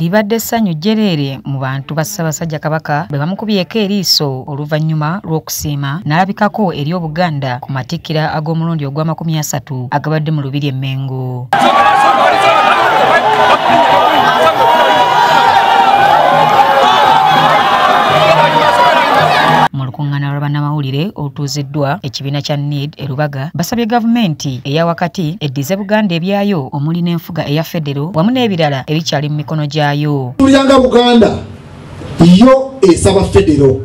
libadde essanyu jjereere mu bantu ba ssaabasajja kabaka bwe bamukubyeko eriiso oluvannyuma lw'okusiima n'alabikako eri obuganda ku matikkira ag'omulundi ogw'amakumi asatu agabadde mu lubiri emmengo mu lukuŋŋaana lwa bannamawulire olutuuziddwa ekibiina kya ned e lubaga basabye gavumenti eya wakati eddize buganda ebyayo omuli n'enfuga eya federo wamu n'ebirala ebikyali mu mikono gyayo. Tulyanga buganda yo esaba federo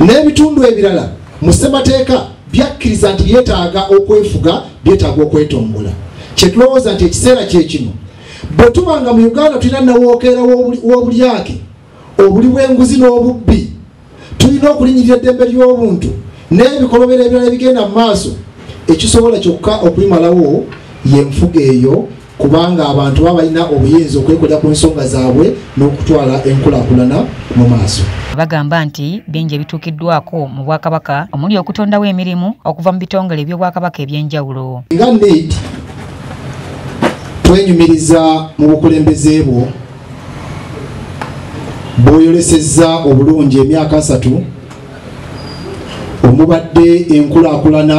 n'ebitundu ebirala mu ssemateeka byakkiriza nti byetaaga okwefuga byetaaga okwetongola kyetulowooza nti ekiseera kyekino bwe tubanga mu uganda tulina nawookeera w'obulyake obuli bw'enguzi n'obubbi tulina okulinyirira eddembe ly'obuntu n'ebikolobero ebirala ebigenda mu maaso ekisobola kyokka okubimalawo yenfuga eyo kubanga abantu baba balina obuyinza okwekolera ku nsonga zaabwe n'okutwala enkulaakulana mu maaso. Bagamba nti bingi ebituukiddwako mu bwakabaka omuli okutondawo emirimu okuva mu bitongole eby'obwakabaka ebyenjawulo. Nga ned twenyumiriza mu bukulembeze bwo bw'oyolesezza obulungi emyaka asatu omubadde enkulaakulana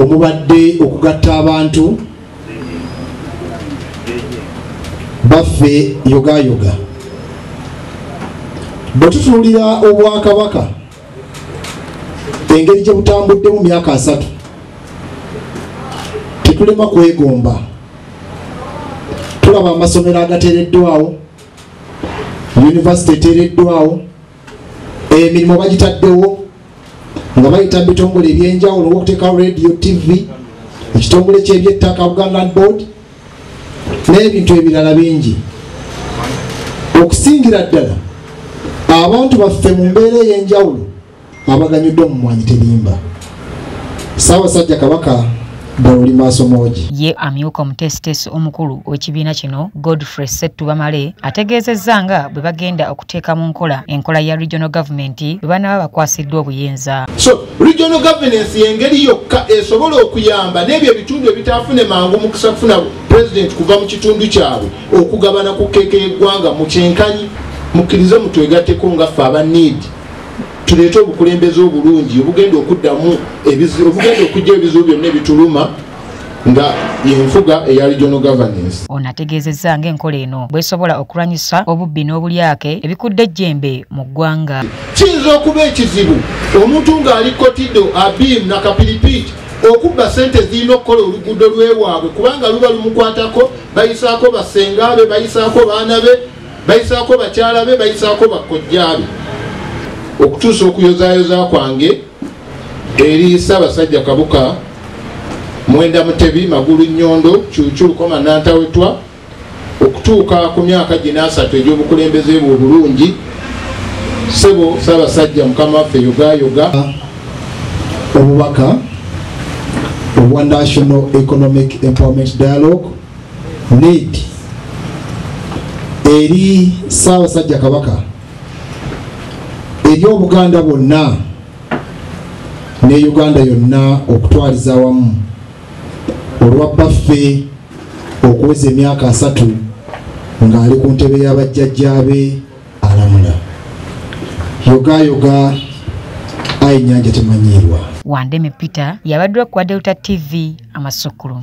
omubadde okugatta abantu baffe yogayoga bwe tutuulira obwakabaka engeri gye butambudde mu myaka asatu tetulema kwegomba. Tulaba amasomero agateereddwawo univesity eteereddwawo emirimu bagitaddewo nga bayita bitongole ebyenjawulo ngaokuteeka radio tv ekitongole kyebyettaka buganda land board n'ebintu ebirala bingi. Okusingira ddala abantu baffe mu mbeera ey'enjawulo abaganyuddwa mu mwanyi terimba. Saawasajja kabaka bwoli maaso moogi ye amyuka omutesitesi omukulu w'ekibiina kino godfrey settubamale ategeezezza nga bwe bagenda okuteeka mu nkola enkola ya regional gavumenti bwe banaba bakwasiddwa obuyinza so regional governance yengeri yokka esobola okuyamba n'ebyo ebitundu ebitafune mangu mukisa kufuna president kuva mu kitundu kyabwe okugabana ku keeke yeggwanga mu kyenkanyi mukkirize mutwegatteko nga ffe aba need tuleete obukulembeze obulungi obugenda okuddamu obugenda okujja ebizibu byonna ebituluma nga yenfuga eya regional governance. Ono ategeezezza ng'enkola eno bwesobola okulwanyisa obubbi n'obulyake ebikudde ejjembe mu ggwanga. Kiyinza okuba ekizibu omuntu ng'ali kotido abim nakapiripiiti okubba sente zirina okukola oluguudo lwewaabwe kubanga luba lumukwatako bayisaako basenga be bayisaako baana be bayisaako bakyala be bayisaako bakojja be okutuusa okuyozayoza kwange eri ssaabasajja kabuka mwenda mutebi magulu nyondo kyukyulukoma nantawetwa okutuuka ku myaka gina asatu egy'obukulembeze bwe obulungi sebo ssaabasajja mukama waffe yogayoga obubaka obwa national economic empowerment dialogue need eri ssaabasajja kabaka eri obuganda bwonna ne uganda yonna okutwaliza wamu olwa baffe okuweza emyaka asatu ng'ali ku ntebe y'abajjajjaabe alamula. Yogayoga ayinyanja temanyiirwa wandeme peter yabaddwa ku wa delta tv amasukulu